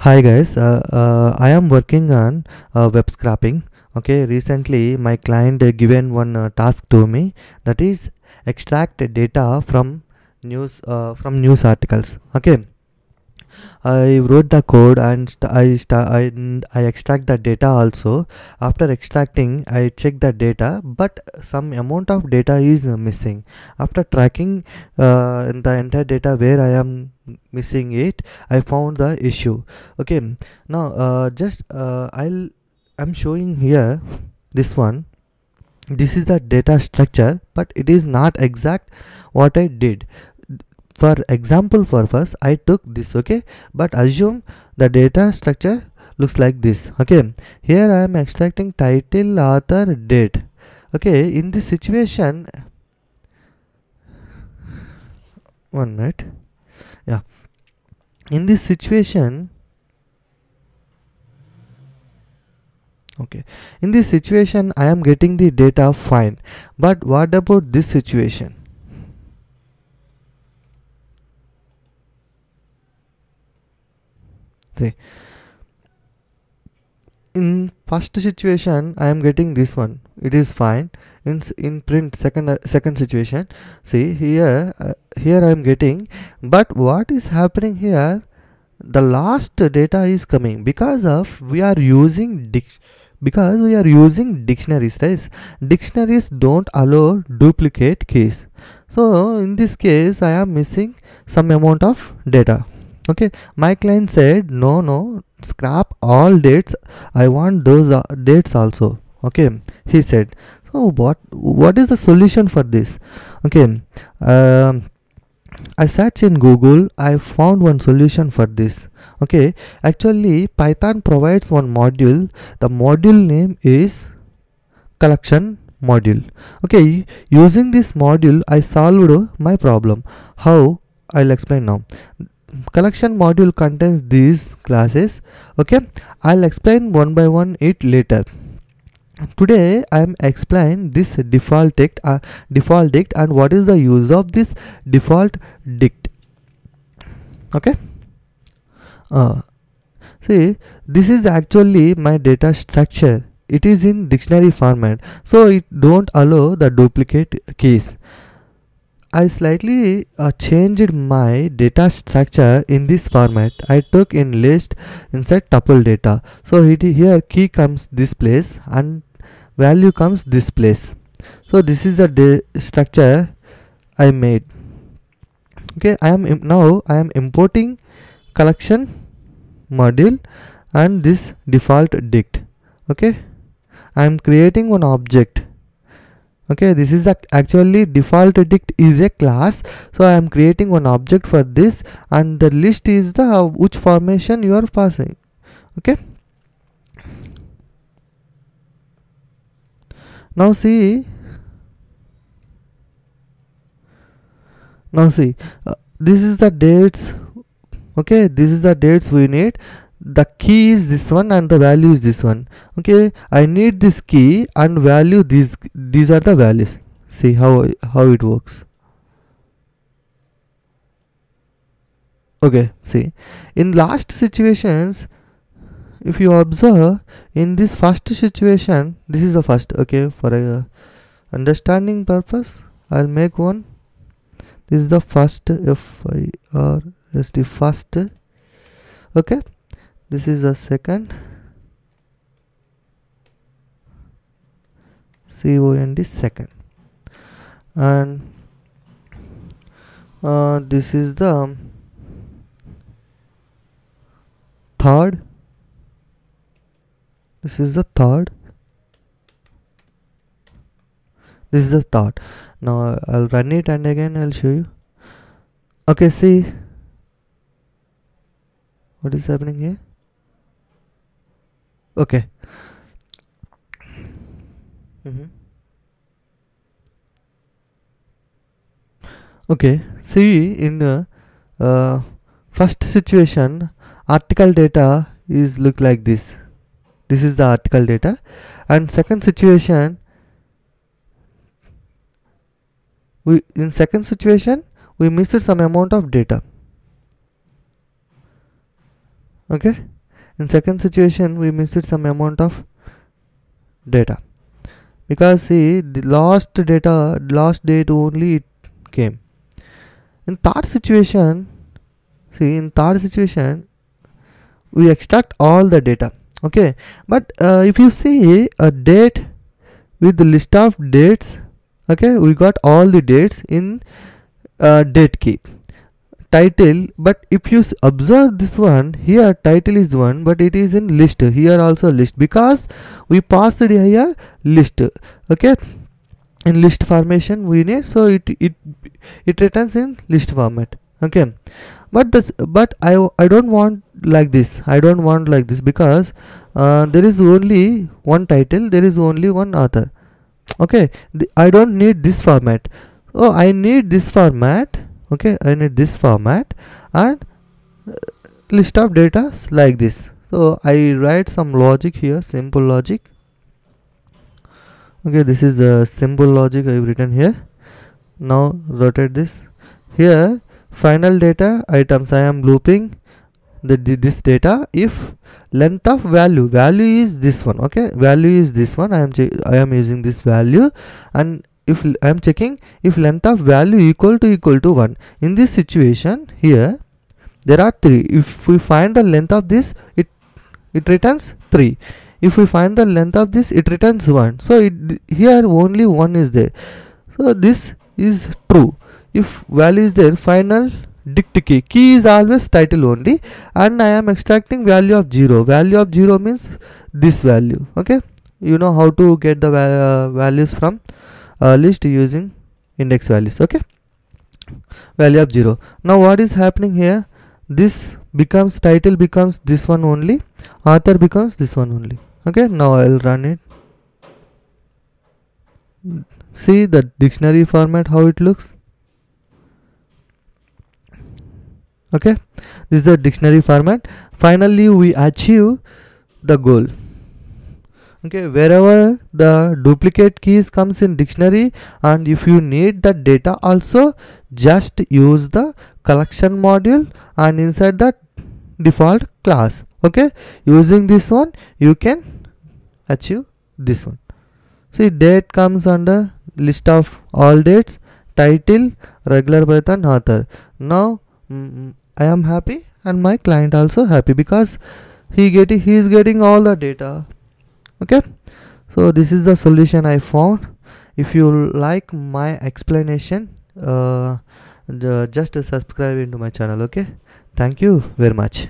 Hi guys, uh, uh, I am working on uh, web scraping. Okay, recently my client uh, given one uh, task to me that is extract data from news uh, from news articles. Okay, I wrote the code and st- I, st- I I extract the data also. After extracting, I check the data, but some amount of data is missing. After tracking uh, the entire data where I am missing it, I found the issue. Okay, now uh, just uh, I'll I'm showing here this one. This is the data structure, but it is not exact what I did for example purpose i took this okay? But assume the data structure looks like this okay? Here i am extracting title author date okay? In this situation one minute. Yeah. In this situation okay. In this situation i am getting the data fine. But what about this situation in first situation i am getting this one. It is fine. In in print second uh, second situation. See here uh, here i am getting. But what is happening here? The last data is coming because of we are using because we are using dictionaries right? Dictionaries don't allow duplicate keys so in this case i am missing some amount of data okay. My client said no no. Scrap all dates. I want those uh, dates also. Okay. He said so what what is the solution for this? Okay. Um, i searched in google. I found one solution for this. Okay. Actually python provides one module. The module name is collection module. Okay. Using this module i solved my problem. How? I'll explain now collection module contains these classes. Okay i'll explain one by one it later. Today i am explain this default dict uh, default dict and what is the use of this default dict. Okay? Uh, see this is actually my data structure. It is in dictionary format. So it don't allow the duplicate keys I slightly uh, changed my data structure in this format. I took in list inside tuple data. So here key comes this place and value comes this place. So this is the structure I made. Okay, I am now I am importing collection module and this default dict. Okay, I am creating one object okay this is actually default dict is a class. So i am creating one object for this and the list is the uh, which formation you are passing. Okay? Now see now see uh, this is the dates. Okay this is the dates we need the key is this one and the value is this one. Okay i need this key and value these these are the values. See how how it works. Okay see. In last situations if you observe in this first situation this is the first okay for a understanding purpose i'll make one. This is the first f i r s t first okay this is the second. C o n d second. And uh, this is the third. This is the third. This is the third. Now i'll run it and again i'll show you. Okay see. What is happening here okay. Mhm. okay. See in the uh, first situation article data is look like this. This is the article data. And second situation we in second situation we missed some amount of data. Okay in second situation we missed some amount of data. Because see the last data last date only it came. In third situation see in third situation we extract all the data okay? But uh, if you see a date with the list of dates okay we got all the dates in uh, date key title but if you observe this one here title is one but it is in list. Here also list because we passed here list. Okay? In list formation we need so it it it returns in list format. Okay? But this but i i don't want like this. I don't want like this because uh, there is only one title there is only one author. Okay? The, i don't need this format. Oh i need this format okay i need this format and uh, list of data like this. So i write some logic here simple logic. Okay this is the simple logic i've written here. Now rotate this. Here final data items i am looping the this data if length of value value is this one okay? Value is this one i am i am using this value and if I am checking if length of value equal to equal to 1 in this situation here there are 3 if we find the length of this it it returns 3 if we find the length of this it returns 1 so it here only 1 is there. So this is true. If value is there final dict key. Key is always title only. And i am extracting value of 0 value of 0 means this value. Okay? You know how to get the uh, values from uh, list using index values okay? Value of 0 now what is happening here? This becomes title becomes this one only author becomes this one only okay? Now i'll run it. See the dictionary format how it looks? Okay? This is the dictionary format. Finally we achieve the goal okay wherever the duplicate keys comes in dictionary and if you need the data also just use the collection module and inside the default class. Okay using this one you can achieve this one. See date comes under list of all dates title regular python author. Now mm, i am happy and my client also happy because he getting he is getting all the data okay? So this is the solution i found. If you like my explanation uh, just subscribe into my channel okay? Thank you very much